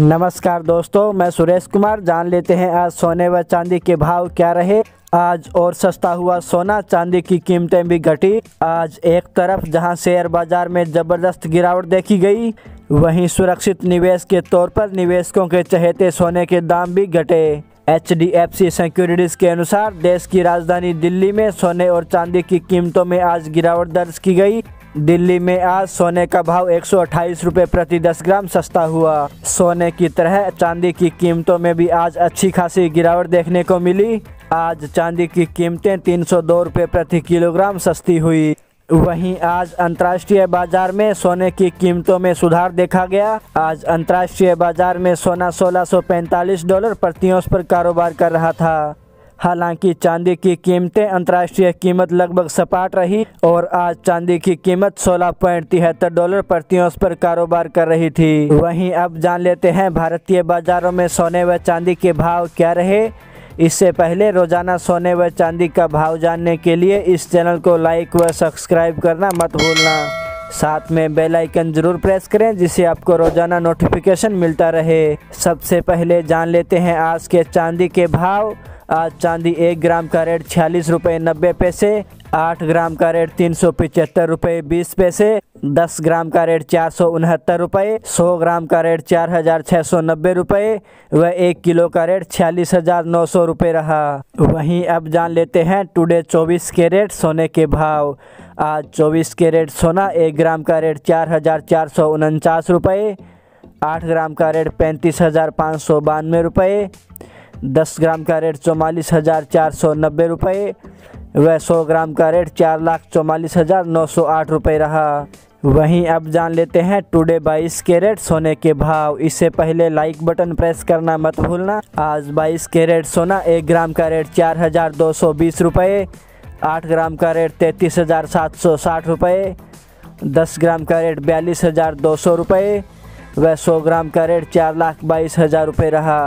नमस्कार दोस्तों, मैं सुरेश कुमार। जान लेते हैं आज सोने व चांदी के भाव क्या रहे। आज और सस्ता हुआ सोना, चांदी की कीमतें भी घटी। आज एक तरफ़ जहाँ शेयर बाज़ार में ज़बरदस्त गिरावट देखी गई, वहीं सुरक्षित निवेश के तौर पर निवेशकों के चहेते सोने के दाम भी घटे। H D F C securities के अनुसार देश की राजधानी दिल्ली में सोने और चांदी की कीमतों में आज गिरावट दर्ज की गई। दिल्ली में आज सोने का भाव एक रुपए प्रति 10 ग्राम सस्ता हुआ। सोने की तरह चांदी की कीमतों में भी आज अच्छी खासी गिरावट देखने को मिली। आज चांदी की कीमतें तीन सौ प्रति किलोग्राम सस्ती हुई। वहीं आज अंतर्राष्ट्रीय बाज़ार में सोने की कीमतों में सुधार देखा गया। आज अंतर्राष्ट्रीय बाज़ार में सोना 1645 डॉलर प्रति पर कारोबार कर रहा था। हालाँकि चांदी की कीमतें अंतर्राष्ट्रीय कीमत लगभग सपाट रही और आज चांदी की कीमत सोलह पॉइंट तिहत्तर डॉलर प्रति औंस पर कारोबार कर रही थी। वहीं अब जान लेते हैं भारतीय बाजारों में सोने व चांदी के भाव क्या रहे। इससे पहले रोज़ाना सोने व चांदी का भाव जानने के लिए इस चैनल को लाइक व सब्सक्राइब करना मत भूलना। साथ में बेल आइकन ज़रूर प्रेस करें जिससे आपको रोज़ाना नोटिफिकेशन मिलता रहे। सबसे पहले जान लेते हैं आज के चांदी के भाव। आज चांदी एक ग्राम का रेट छियालीस रुपये नब्बे पैसे, आठ ग्राम का रेट तीन सौ पिचहत्तर रुपये बीस पैसे, दस ग्राम का रेट चार सौ उनहत्तर रुपये सौ ग्राम का रेट चार हज़ार छः सौ नब्बे रुपये व एक किलो का रेट छियालीस हज़ार नौ सौ रुपये रहा। वहीं अब जान लेते हैं टुडे चौबीस के रेट सोने के भाव। आज चौबीस के रेट सोना, एक ग्राम का रेट चार हज़ार चार सौ उनचास रुपये आठ ग्राम का रेट पैंतीस हज़ार पाँच सौ बानवे रुपये दस ग्राम का रेट चौवालीस हज़ार चार सौ नब्बे रुपये व सौ ग्राम का रेट चार लाख चौवालीस हज़ार नौ सौ आठ रुपये रहा। वहीं अब जान लेते हैं टुडे बाईस कैरेट सोने के भाव। इससे पहले लाइक बटन प्रेस करना मत भूलना। आज बाईस कैरेट सोना एक ग्राम का रेट चार हज़ार दो सौ बीस रुपये, आठ ग्राम का रेट तैंतीस हज़ार सात सौ साठ रुपये, दस ग्राम का रेट बयालीस हज़ार दो सौ रुपये व सौ ग्राम का रेट चार लाख बाईस हज़ार रुपये रहा।